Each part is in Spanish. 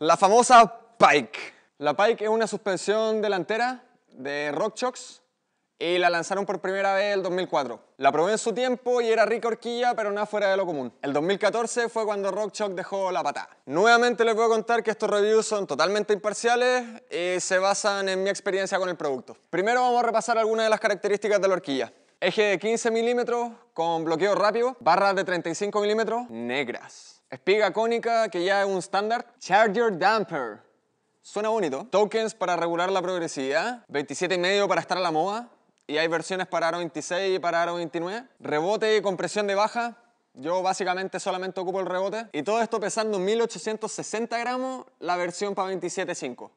La famosa Pike. La Pike es una suspensión delantera de RockShox y la lanzaron por primera vez el 2004. La probé en su tiempo y era rica horquilla, pero nada fuera de lo común. El 2014 fue cuando RockShox dejó la patada. Nuevamente les voy a contar que estos reviews son totalmente imparciales y se basan en mi experiencia con el producto. Primero vamos a repasar algunas de las características de la horquilla. Eje de 15 milímetros con bloqueo rápido, barras de 35 milímetros negras. Espiga cónica que ya es un estándar. Charger Damper. Suena bonito. Tokens para regular la progresividad. 27,5 para estar a la moda y hay versiones para Aro 26 y para Aro 29. Rebote y compresión de baja. Yo básicamente solamente ocupo el rebote. Y todo esto pesando 1860 gramos, la versión para 27.5.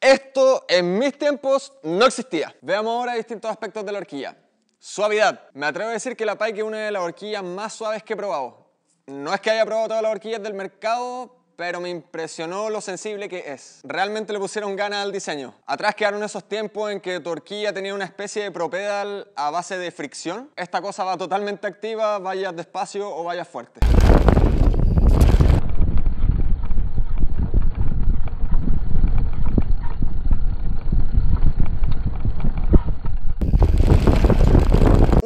Esto en mis tiempos no existía. Veamos ahora distintos aspectos de la horquilla. Suavidad. Me atrevo a decir que la Pike es una de las horquillas más suaves que he probado. No es que haya probado todas las horquillas del mercado, pero me impresionó lo sensible que es. Realmente le pusieron ganas al diseño. Atrás quedaron esos tiempos en que tu horquilla tenía una especie de propedal a base de fricción. Esta cosa va totalmente activa, vayas despacio o vayas fuerte.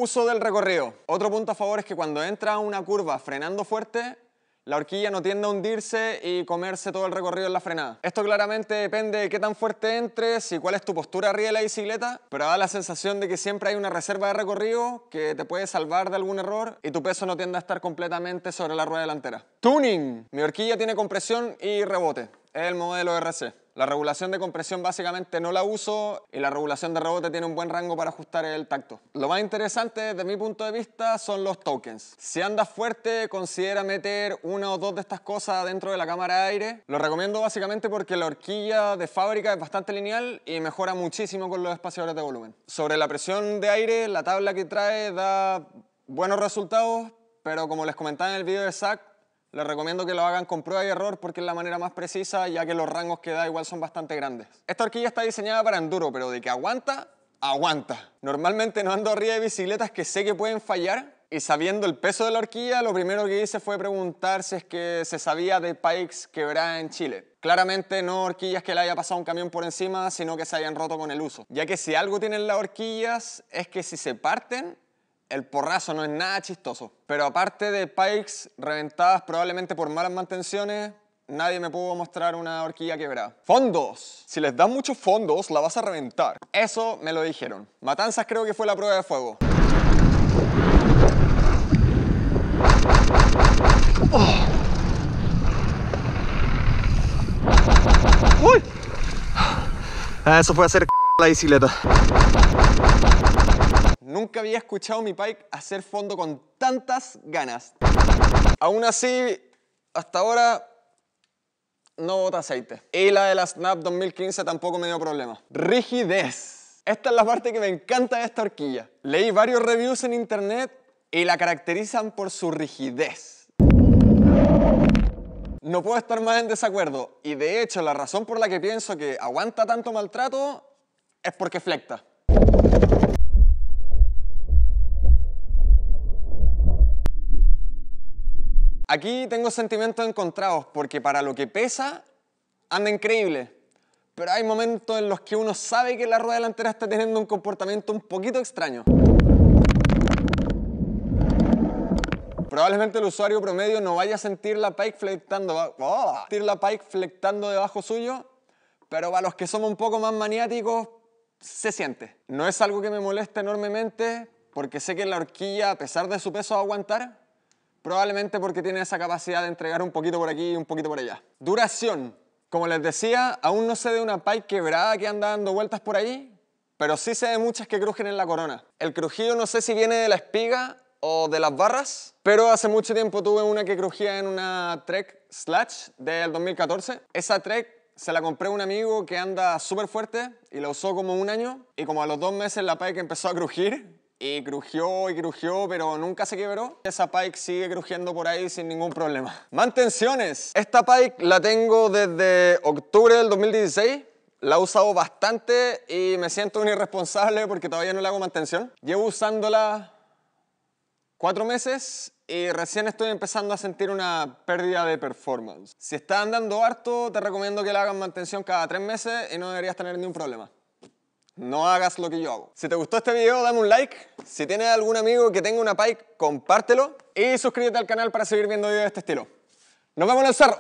Uso del recorrido. Otro punto a favor es que cuando entra una curva frenando fuerte, la horquilla no tiende a hundirse y comerse todo el recorrido en la frenada. Esto claramente depende de qué tan fuerte entres y cuál es tu postura arriba de la bicicleta, pero da la sensación de que siempre hay una reserva de recorrido que te puede salvar de algún error y tu peso no tiende a estar completamente sobre la rueda delantera. Tuning. Mi horquilla tiene compresión y rebote. Es el modelo RC. La regulación de compresión básicamente no la uso y la regulación de rebote tiene un buen rango para ajustar el tacto. Lo más interesante desde mi punto de vista son los tokens. Si andas fuerte, considera meter una o dos de estas cosas dentro de la cámara de aire. Lo recomiendo básicamente porque la horquilla de fábrica es bastante lineal y mejora muchísimo con los espaciadores de volumen. Sobre la presión de aire, la tabla que trae da buenos resultados, pero como les comentaba en el video de SAC, les recomiendo que lo hagan con prueba y error porque es la manera más precisa ya que los rangos que da igual son bastante grandes. Esta horquilla está diseñada para enduro, pero de que aguanta, aguanta. Normalmente no ando arriba de bicicletas que sé que pueden fallar y sabiendo el peso de la horquilla, lo primero que hice fue preguntar si es que se sabía de pikes quebradas en Chile. Claramente no horquillas que le haya pasado un camión por encima, sino que se hayan roto con el uso. Ya que si algo tienen las horquillas es que si se parten, el porrazo no es nada chistoso. Pero aparte de pikes reventadas probablemente por malas mantenciones, nadie me pudo mostrar una horquilla quebrada. Fondos. Si les dan muchos fondos, la vas a reventar. Eso me lo dijeron. Matanzas creo que fue la prueba de fuego. ¡Uy! Ah, eso fue hacer la bicicleta. Nunca había escuchado mi Pike hacer fondo con tantas ganas. Aún así, hasta ahora no bota aceite. Y la de la Snap 2015 tampoco me dio problema. Rigidez. Esta es la parte que me encanta de esta horquilla. Leí varios reviews en internet y la caracterizan por su rigidez. No puedo estar más en desacuerdo y de hecho la razón por la que pienso que aguanta tanto maltrato es porque flecta. Aquí tengo sentimientos encontrados porque para lo que pesa anda increíble. Pero hay momentos en los que uno sabe que la rueda delantera está teniendo un comportamiento un poquito extraño. Probablemente el usuario promedio no vaya a sentir la pike flectando, oh, sentir la pike flectando debajo suyo, pero para los que somos un poco más maniáticos, se siente. No es algo que me moleste enormemente, porque sé que la horquilla, a pesar de su peso, va a aguantar, Probablemente porque tiene esa capacidad de entregar un poquito por aquí y un poquito por allá. Duración. Como les decía, aún no sé de una pike quebrada que anda dando vueltas por ahí, pero sí sé de muchas que crujen en la corona. El crujido no sé si viene de la espiga o de las barras, pero hace mucho tiempo tuve una que crujía en una Trek Slash del 2014. Esa Trek se la compré a un amigo que anda súper fuerte y la usó como un año y como a los dos meses la pike empezó a crujir y crujió y crujió, pero nunca se quebró. Esa Pike sigue crujiendo por ahí sin ningún problema. Mantenciones. Esta Pike la tengo desde octubre del 2016. La he usado bastante y me siento un irresponsable porque todavía no le hago mantención. Llevo usándola cuatro meses y recién estoy empezando a sentir una pérdida de performance. Si estás andando harto, te recomiendo que le hagas mantención cada tres meses y no deberías tener ningún problema. No hagas lo que yo hago. Si te gustó este video, dame un like. Si tienes algún amigo que tenga una Pike, compártelo. Y suscríbete al canal para seguir viendo videos de este estilo. Nos vemos en el cerro.